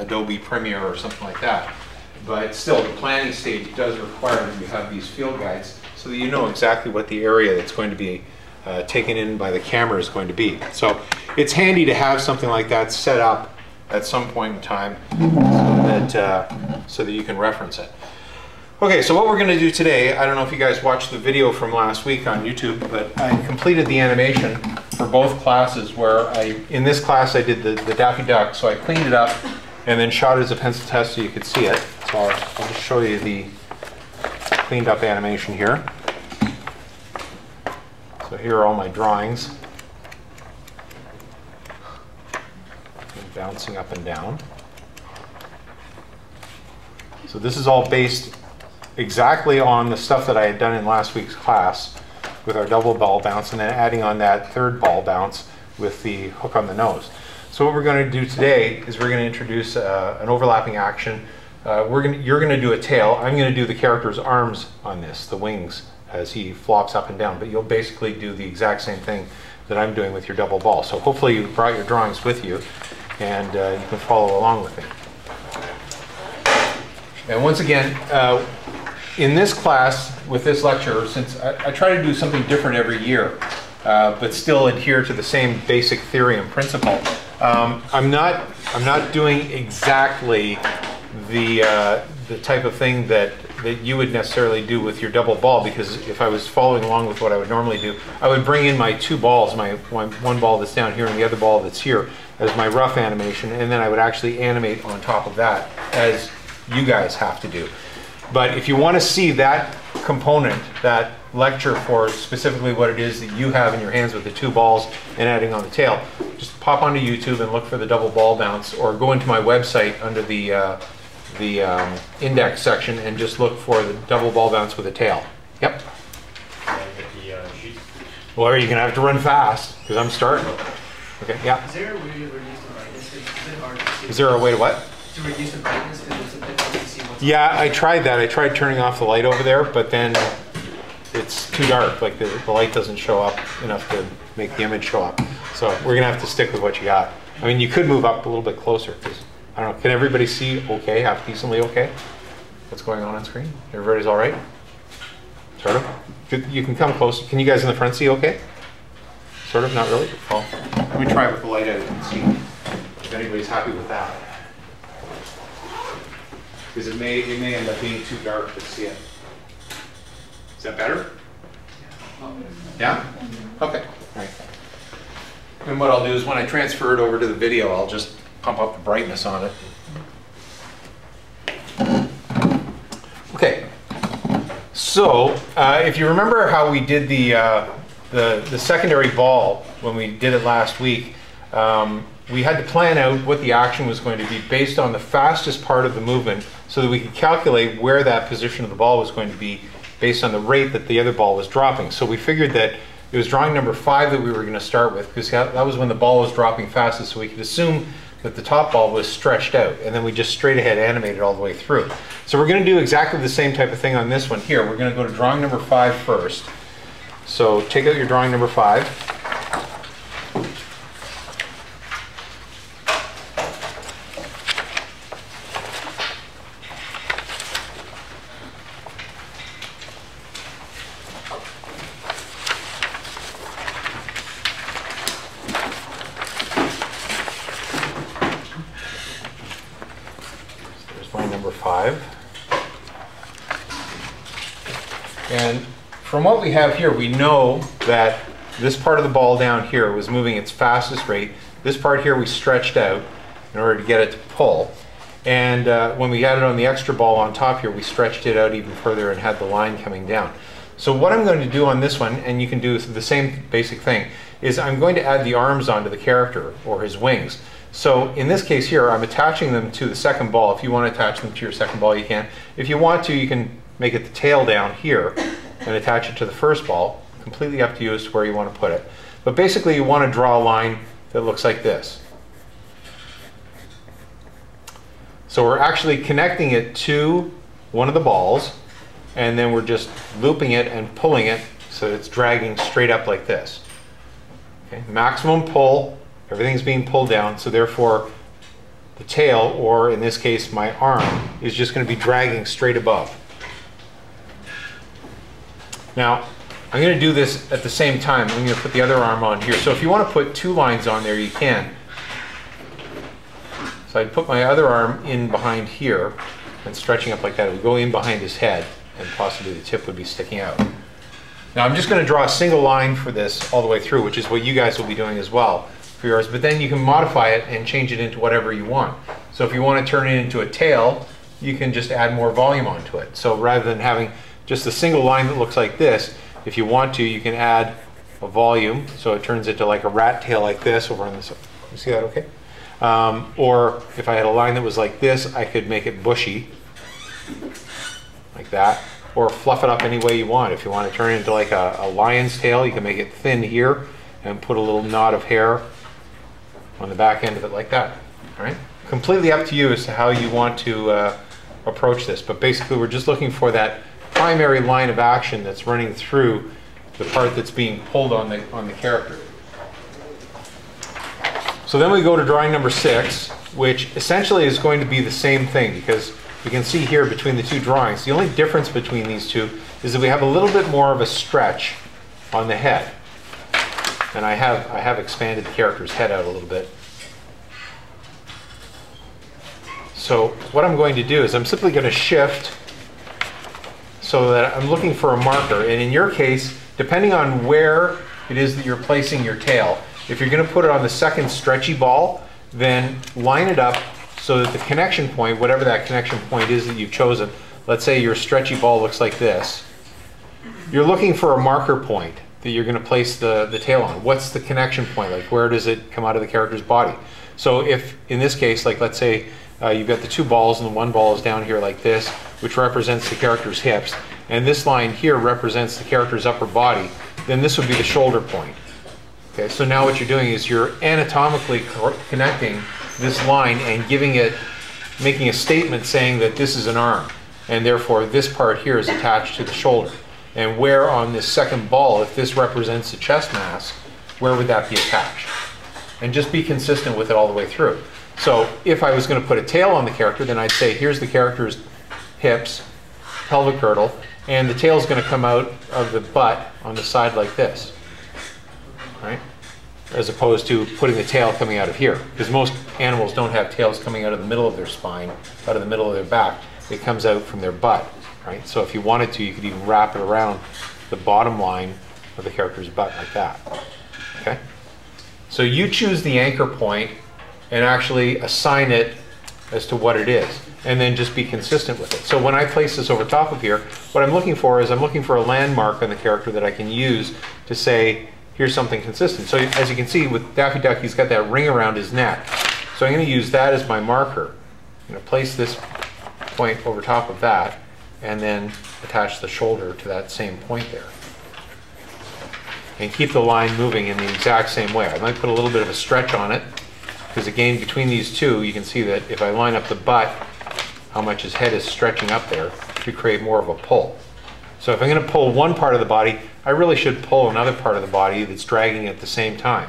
Adobe Premiere or something like that. But still, the planning stage does require that you have these field guides so that you know exactly what the area that's going to be uh, taken in by the camera is going to be. So it's handy to have something like that set up at some point in time so that, uh, so that you can reference it. Okay, so what we're going to do today, I don't know if you guys watched the video from last week on YouTube, but I completed the animation for both classes where I, in this class I did the, the Daffy Duck, so I cleaned it up and then shot as a pencil test so you could see it. So I'll, I'll just show you the cleaned up animation here. So here are all my drawings. And bouncing up and down. So this is all based exactly on the stuff that I had done in last week's class with our double ball bounce and then adding on that third ball bounce with the hook on the nose. So what we're going to do today is we're going to introduce uh, an overlapping action. Uh, we're to, you're going to do a tail. I'm going to do the character's arms on this, the wings, as he flops up and down. But you'll basically do the exact same thing that I'm doing with your double ball. So hopefully you brought your drawings with you and uh, you can follow along with me. And once again, uh, in this class, with this lecture, since I, I, try to do something different every year, uh, but still adhere to the same basic theory and principle, um, I'm not I'm not doing exactly the uh, the type of thing that that you would necessarily do with your double ball because if I was following along with what I would normally do, I would bring in my two balls, my one, one ball that's down here and the other ball that's here as my rough animation, and then I would actually animate on top of that as you guys have to do. But if you want to see that component, that lecture for specifically what it is that you have in your hands with the two balls and adding on the tail, just pop onto YouTube and look for the double ball bounce or go into my website under the, uh, the um, index section and just look for the double ball bounce with a tail. Yep. Well, you're going to have to run fast because I'm starting. Okay, yeah. Is there a way to reduce the brightness? Is it hard to see? Is there a way to what? To reduce the brightness because it's a bit hard to see what's Yeah, I tried that. I tried turning off the light over there, but then it's too dark. Like the, the light doesn't show up enough to make the image show up. So we're gonna have to stick with what you got. I mean, you could move up a little bit closer because I don't know. Can everybody see okay, half decently okay? What's going on on screen? Everybody's all right? Sort of. You can come close. Can you guys in the front see okay? Sort of. Not really. Well, let me try it with the light out and see if anybody's happy with that. Because it may it may end up being too dark to see it. Is that better? Yeah? Okay, all right. And what I'll do is when I transfer it over to the video, I'll just pump up the brightness on it. Okay. So, uh, if you remember how we did the, uh, the, the secondary ball when we did it last week, um, we had to plan out what the action was going to be based on the fastest part of the movement so that we could calculate where that position of the ball was going to be based on the rate that the other ball was dropping. So we figured that it was drawing number five that we were going to start with because that was when the ball was dropping fastest. So we could assume that the top ball was stretched out and then we just straight ahead animated all the way through. So we're going to do exactly the same type of thing on this one here. We're going to go to drawing number five first. So take out your drawing number five. There's my number five. And from what we have here, we know that this part of the ball down here was moving its fastest rate. This part here we stretched out in order to get it to pull. And uh, when we added on the extra ball on top here, we stretched it out even further and had the line coming down. So what I'm going to do on this one, and you can do the same basic thing, is I'm going to add the arms onto the character, or his wings. So in this case here, I'm attaching them to the second ball. If you want to attach them to your second ball, you can. If you want to, you can make it the tail down here and attach it to the first ball. Completely up to you as to where you want to put it. But basically you want to draw a line that looks like this. So we're actually connecting it to one of the balls and then we're just looping it and pulling it so it's dragging straight up like this. Okay, maximum pull, everything's being pulled down, so therefore the tail, or in this case, my arm, is just going to be dragging straight above. Now, I'm going to do this at the same time. I'm going to put the other arm on here. So if you want to put two lines on there, you can. So I'd put my other arm in behind here and stretching up like that. It would go in behind his head and possibly the tip would be sticking out. Now I'm just going to draw a single line for this all the way through, which is what you guys will be doing as well for yours, but then you can modify it and change it into whatever you want. So if you want to turn it into a tail, you can just add more volume onto it. So rather than having just a single line that looks like this, if you want to, you can add a volume, so it turns into like a rat tail like this over on this. You see that okay? Um, or if I had a line that was like this, I could make it bushy, like that. Or fluff it up any way you want. If you want to turn it into like a, a lion's tail, you can make it thin here and put a little knot of hair on the back end of it like that. All right? Completely up to you as to how you want to uh, approach this. But basically, we're just looking for that primary line of action that's running through the part that's being pulled on the, on the character. So then we go to drawing number six, which essentially is going to be the same thing because we can see here between the two drawings, the only difference between these two is that we have a little bit more of a stretch on the head. And I have, I have expanded the character's head out a little bit. So what I'm going to do is I'm simply going to shift so that I'm looking for a marker. And in your case, depending on where it is that you're placing your tail, if you're going to put it on the second stretchy ball, then line it up so that the connection point, whatever that connection point is that you've chosen, let's say your stretchy ball looks like this, you're looking for a marker point that you're going to place the, the tail on. What's the connection point? Like where does it come out of the character's body? So if, in this case, like let's say uh, you've got the two balls and the one ball is down here like this, which represents the character's hips, and this line here represents the character's upper body, then this would be the shoulder point. Okay, so now what you're doing is you're anatomically co connecting this line and giving it, making a statement saying that this is an arm, and therefore this part here is attached to the shoulder. And where on this second ball, if this represents the chest mass, where would that be attached? And just be consistent with it all the way through. So if I was going to put a tail on the character, then I'd say here's the character's hips, pelvic girdle, and the tail is going to come out of the butt on the side like this, right? As opposed to putting the tail coming out of here. Because most animals don't have tails coming out of the middle of their spine, out of the middle of their back. It comes out from their butt right? So if you wanted to, you could even wrap it around the bottom line of the character's butt like that, okay? So you choose the anchor point and actually assign it as to what it is, and then just be consistent with it. So when I place this over top of here, what I'm looking for is I'm looking for a landmark on the character that I can use to say, here's something consistent. So as you can see with Daffy Duck, he's got that ring around his neck. So I'm going to use that as my marker. I'm going to place this point over top of that, and then attach the shoulder to that same point there. And keep the line moving in the exact same way. I might put a little bit of a stretch on it, because again, between these two, you can see that if I line up the butt, how much his head is stretching up there to create more of a pull. So if I'm going to pull one part of the body, I really should pull another part of the body that's dragging at the same time.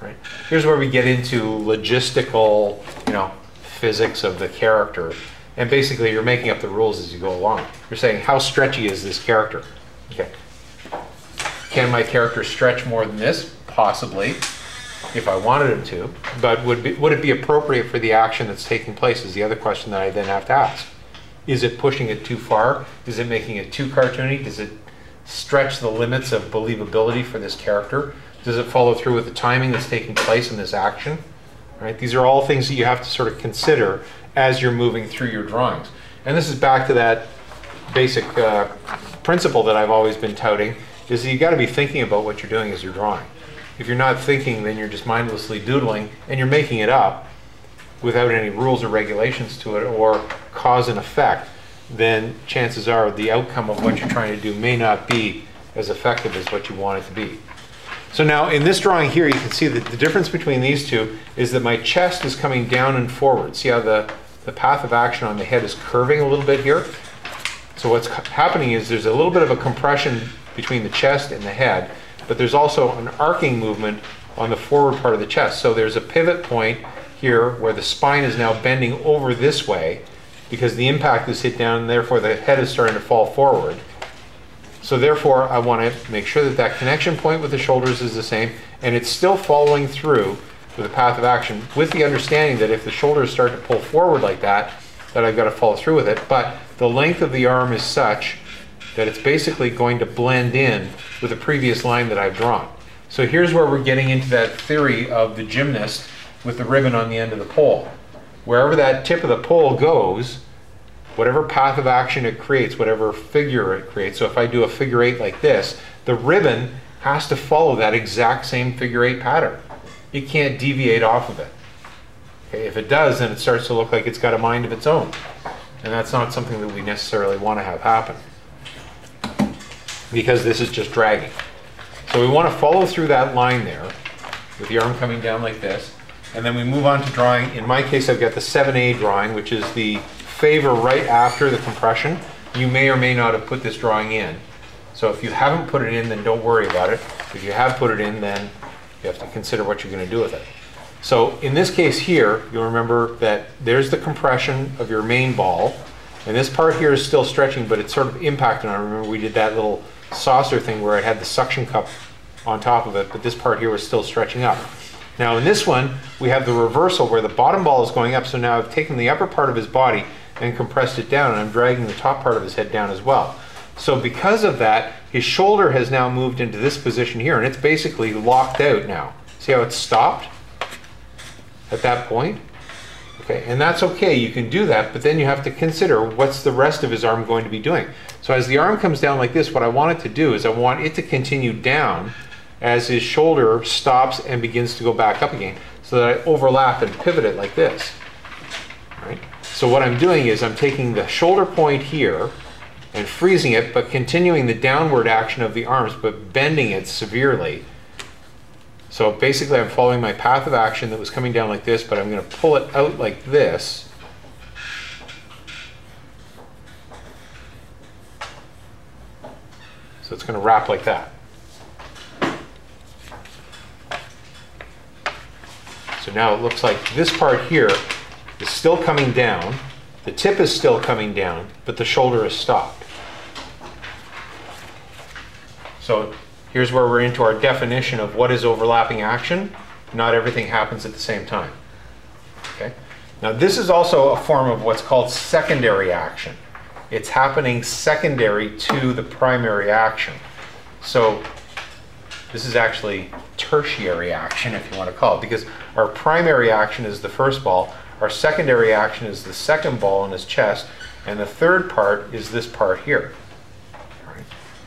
Right? Here's where we get into logistical, you know, physics of the character and basically, you're making up the rules as you go along. You're saying, how stretchy is this character? Okay. Can my character stretch more than this? Possibly, if I wanted him to. But would, be, would it be appropriate for the action that's taking place is the other question that I then have to ask. Is it pushing it too far? Is it making it too cartoony? Does it stretch the limits of believability for this character? Does it follow through with the timing that's taking place in this action? Right? These are all things that you have to sort of consider as you're moving through your drawings. And this is back to that basic uh, principle that I've always been touting, is that you got to be thinking about what you're doing as you're drawing. If you're not thinking, then you're just mindlessly doodling and you're making it up without any rules or regulations to it or cause and effect, then chances are the outcome of what you're trying to do may not be as effective as what you want it to be. So now in this drawing here, you can see that the difference between these two is that my chest is coming down and forward. See how the the path of action on the head is curving a little bit here. So what's happening is there's a little bit of a compression between the chest and the head, but there's also an arcing movement on the forward part of the chest. So there's a pivot point here where the spine is now bending over this way because the impact is hit down and therefore the head is starting to fall forward. So therefore, I want to make sure that that connection point with the shoulders is the same and it's still following through with the path of action with the understanding that if the shoulders start to pull forward like that, that I've got to follow through with it. But the length of the arm is such that it's basically going to blend in with the previous line that I've drawn. So here's where we're getting into that theory of the gymnast with the ribbon on the end of the pole. Wherever that tip of the pole goes, whatever path of action it creates, whatever figure it creates, so if I do a figure eight like this, the ribbon has to follow that exact same figure eight pattern. It can't deviate off of it. Okay, if it does, then it starts to look like it's got a mind of its own. And that's not something that we necessarily want to have happen. Because this is just dragging. So we want to follow through that line there with the arm coming down like this. And then we move on to drawing. In my case, I've got the 7A drawing, which is the favor right after the compression. You may or may not have put this drawing in. So if you haven't put it in, then don't worry about it. If you have put it in, then you have to consider what you're going to do with it. So in this case here, you'll remember that there's the compression of your main ball. And this part here is still stretching, but it's sort of impacted on. Remember we did that little saucer thing where it had the suction cup on top of it, but this part here was still stretching up. Now in this one, we have the reversal where the bottom ball is going up. So now I've taken the upper part of his body and compressed it down and I'm dragging the top part of his head down as well. So because of that, his shoulder has now moved into this position here and it's basically locked out now. See how it's stopped at that point? Okay, and that's okay, you can do that, but then you have to consider what's the rest of his arm going to be doing. So as the arm comes down like this, what I want it to do is I want it to continue down as his shoulder stops and begins to go back up again so that I overlap and pivot it like this. Right? So what I'm doing is I'm taking the shoulder point here and freezing it, but continuing the downward action of the arms, but bending it severely. So basically I'm following my path of action that was coming down like this, but I'm going to pull it out like this. So it's going to wrap like that. So now it looks like this part here is still coming down, the tip is still coming down, but the shoulder is stopped. So here's where we're into our definition of what is overlapping action. Not everything happens at the same time. Okay? Now this is also a form of what's called secondary action. It's happening secondary to the primary action. So this is actually tertiary action, if you want to call it, because our primary action is the first ball, our secondary action is the second ball in his chest, and the third part is this part here.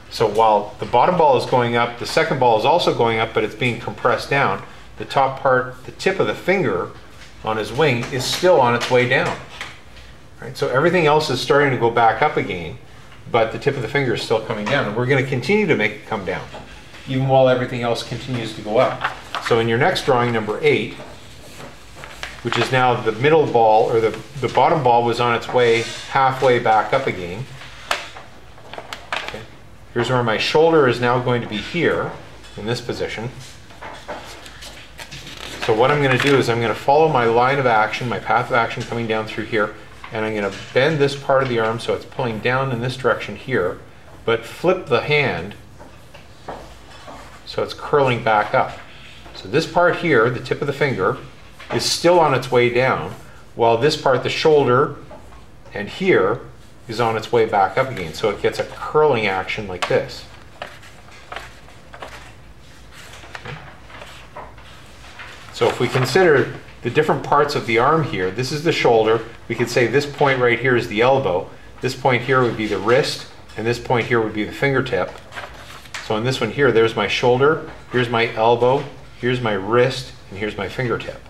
So while the bottom ball is going up, the second ball is also going up, but it's being compressed down. The top part, the tip of the finger on his wing is still on its way down. Right? So everything else is starting to go back up again, but the tip of the finger is still coming down. And we're going to continue to make it come down even while everything else continues to go up. So in your next drawing, number eight, which is now the middle ball, or the, the bottom ball was on its way halfway back up again. Okay. Here's where my shoulder is now going to be here, in this position. So what I'm going to do is I'm going to follow my line of action, my path of action coming down through here, and I'm going to bend this part of the arm so it's pulling down in this direction here, but flip the hand so it's curling back up. So this part here, the tip of the finger, is still on its way down, while this part, the shoulder, and here, is on its way back up again. So it gets a curling action like this. So if we consider the different parts of the arm here, this is the shoulder. We could say this point right here is the elbow. This point here would be the wrist, and this point here would be the fingertip. So on this one here, there's my shoulder, here's my elbow, here's my wrist, and here's my fingertip.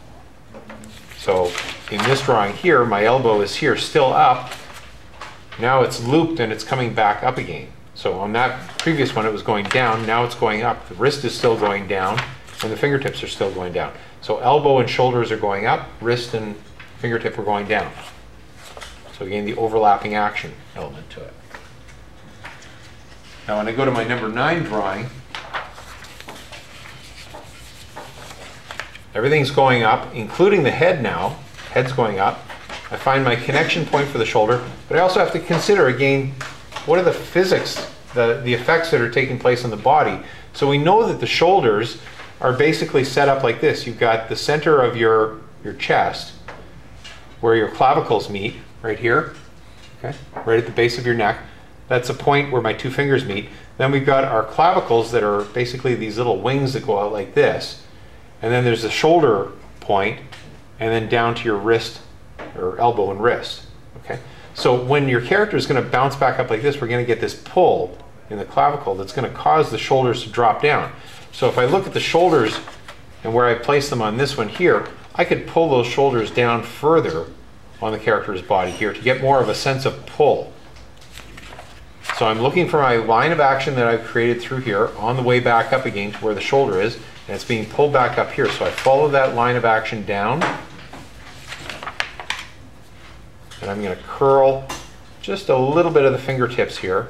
So in this drawing here, my elbow is here, still up. Now it's looped and it's coming back up again. So on that previous one, it was going down, now it's going up. The wrist is still going down, and the fingertips are still going down. So elbow and shoulders are going up, wrist and fingertip are going down. So again, the overlapping action element to it. Now when I go to my number nine drawing, Everything's going up, including the head now. Head's going up. I find my connection point for the shoulder, but I also have to consider again, what are the physics, the, the effects that are taking place on the body. So we know that the shoulders are basically set up like this. You've got the center of your, your chest, where your clavicles meet, right here, okay, right at the base of your neck. That's a point where my two fingers meet. Then we've got our clavicles that are basically these little wings that go out like this. And then there's the shoulder point, and then down to your wrist or elbow and wrist. Okay. So when your character is going to bounce back up like this, we're going to get this pull in the clavicle that's going to cause the shoulders to drop down. So if I look at the shoulders and where I place them on this one here, I could pull those shoulders down further on the character's body here to get more of a sense of pull. So I'm looking for my line of action that I've created through here on the way back up again to where the shoulder is, and it's being pulled back up here. So I follow that line of action down, and I'm going to curl just a little bit of the fingertips here,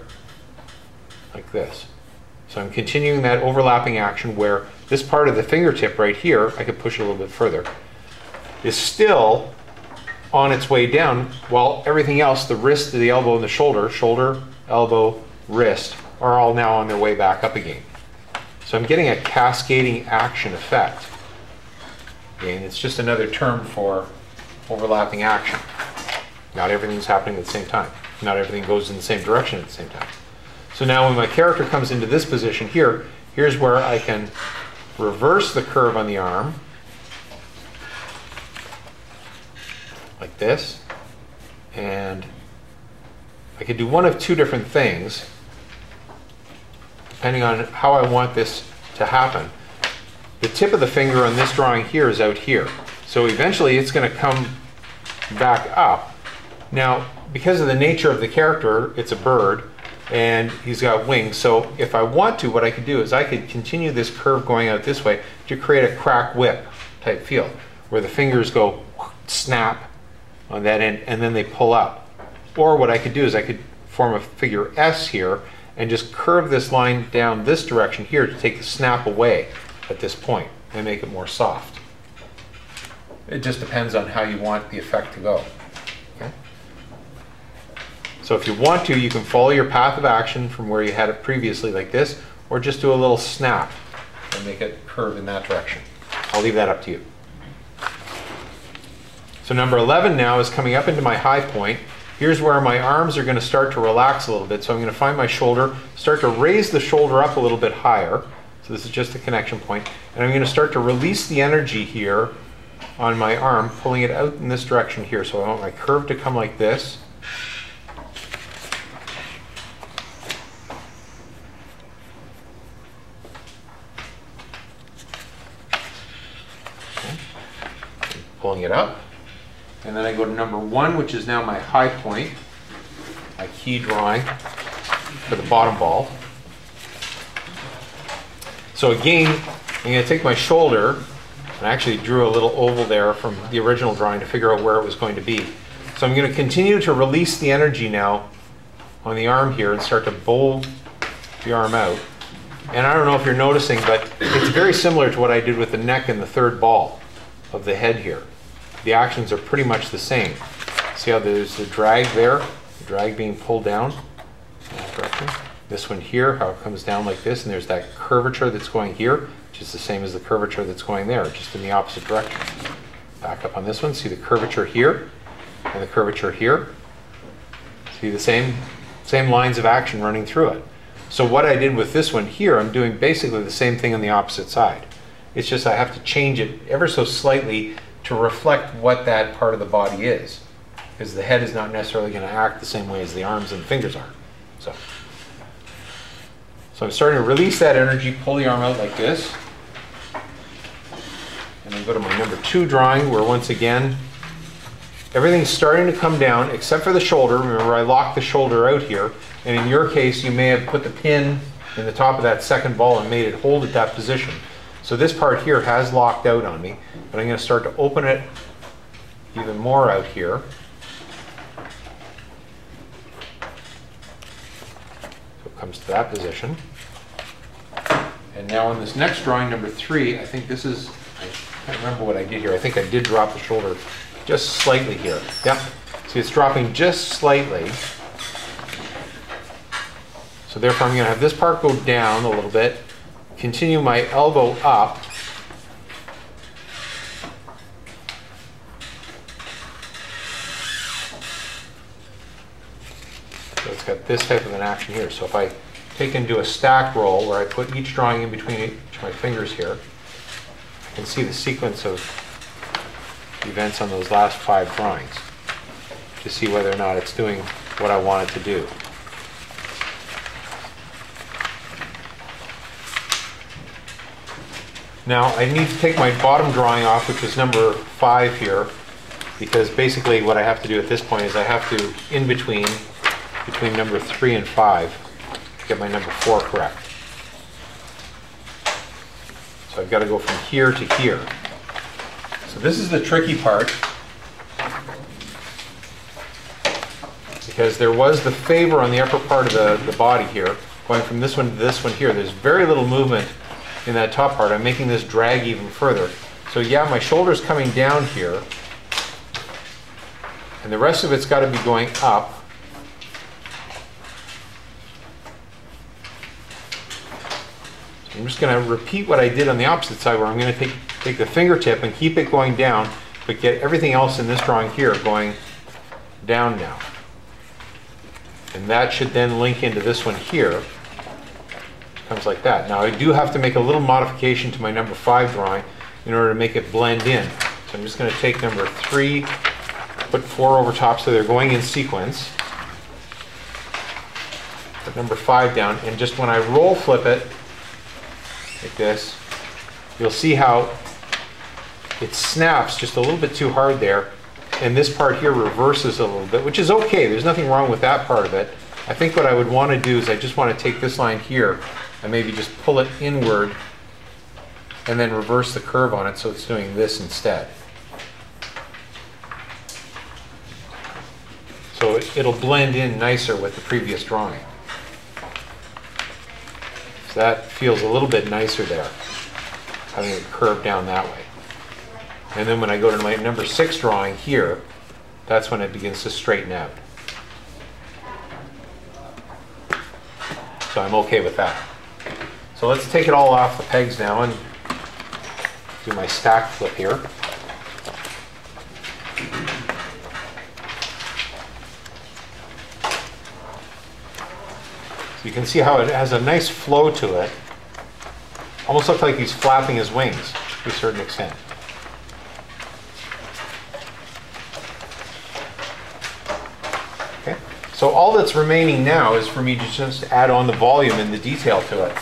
like this. So I'm continuing that overlapping action where this part of the fingertip right here, I could push a little bit further, is still on its way down while everything else, the wrist, the elbow, and the shoulder, shoulder, elbow, wrist, are all now on their way back up again. So I'm getting a cascading action effect. Again, it's just another term for overlapping action. Not everything's happening at the same time. Not everything goes in the same direction at the same time. So now when my character comes into this position here, here's where I can reverse the curve on the arm, like this, and I could do one of two different things, depending on how I want this to happen. The tip of the finger on this drawing here is out here. So eventually it's going to come back up now, because of the nature of the character, it's a bird and he's got wings. So if I want to, what I could do is I could continue this curve going out this way to create a crack whip type feel where the fingers go snap on that end and then they pull up. Or what I could do is I could form a figure S here and just curve this line down this direction here to take the snap away at this point and make it more soft. It just depends on how you want the effect to go. So if you want to, you can follow your path of action from where you had it previously like this, or just do a little snap and make it curve in that direction. I'll leave that up to you. So number 11 now is coming up into my high point. Here's where my arms are going to start to relax a little bit. So I'm going to find my shoulder, start to raise the shoulder up a little bit higher. So this is just a connection point. And I'm going to start to release the energy here on my arm, pulling it out in this direction here. So I want my curve to come like this. Pulling it up. And then I go to number one, which is now my high point, my key drawing for the bottom ball. So again, I'm going to take my shoulder, and I actually drew a little oval there from the original drawing to figure out where it was going to be. So I'm going to continue to release the energy now on the arm here and start to bowl the arm out. And I don't know if you're noticing, but it's very similar to what I did with the neck and the third ball of the head here. The actions are pretty much the same. See how there's the drag there, the drag being pulled down This one here, how it comes down like this, and there's that curvature that's going here, which is the same as the curvature that's going there, just in the opposite direction. Back up on this one, see the curvature here, and the curvature here. See the same, same lines of action running through it. So what I did with this one here, I'm doing basically the same thing on the opposite side. It's just I have to change it ever so slightly to reflect what that part of the body is. Because the head is not necessarily going to act the same way as the arms and fingers are. So, so I'm starting to release that energy, pull the arm out like this. And then go to my number two drawing where once again, everything's starting to come down except for the shoulder. Remember I locked the shoulder out here. And in your case, you may have put the pin in the top of that second ball and made it hold at that position. So this part here has locked out on me, but I'm going to start to open it even more out here. So it comes to that position. And now in this next drawing, number three, I think this is, I can't remember what I did here. I think I did drop the shoulder just slightly here. Yep. See, it's dropping just slightly. So therefore, I'm going to have this part go down a little bit, continue my elbow up. So it's got this type of an action here. So if I take and do a stack roll where I put each drawing in between each of my fingers here, I can see the sequence of events on those last five drawings to see whether or not it's doing what I want it to do. Now, I need to take my bottom drawing off, which is number five here, because basically what I have to do at this point is I have to, in between, between number three and five, get my number four correct. So I've got to go from here to here. So this is the tricky part. Because there was the favor on the upper part of the, the body here, going from this one to this one here. There's very little movement in that top part. I'm making this drag even further. So yeah, my shoulder's coming down here. And the rest of it's got to be going up. I'm just going to repeat what I did on the opposite side where I'm going to take, take the fingertip and keep it going down, but get everything else in this drawing here going down now. And that should then link into this one here. Comes like that. Now I do have to make a little modification to my number five drawing in order to make it blend in. So I'm just going to take number three, put four over top so they're going in sequence. Put number five down, and just when I roll flip it, like this, you'll see how it snaps just a little bit too hard there. And this part here reverses a little bit, which is okay. There's nothing wrong with that part of it. I think what I would want to do is I just want to take this line here and maybe just pull it inward and then reverse the curve on it so it's doing this instead. So it, it'll blend in nicer with the previous drawing. So that feels a little bit nicer there, having it curve down that way. And then when I go to my number six drawing here, that's when it begins to straighten out. So I'm okay with that. So let's take it all off the pegs now and do my stack flip here. You can see how it has a nice flow to it. Almost looks like he's flapping his wings to a certain extent. Okay, so all that's remaining now is for me to just add on the volume and the detail to it.